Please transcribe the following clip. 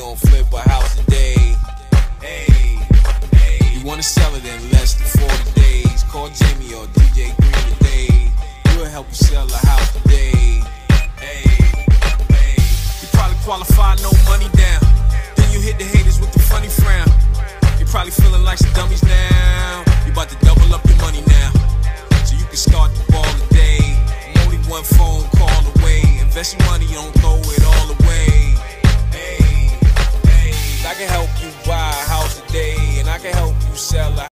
gon' flip a house today. Hey, hey. You wanna sell it in less than 40 days. Call Jimmy or DJ Green today. We'll help you sell a house today. Hey, hey. You probably qualify no money down. Then you hit the haters with the funny frown. You probably feeling like some dummies now. You about to double up your money now. So you can start the ball today. I'm only one phone call away. Invest your money, you don't throw it. seller.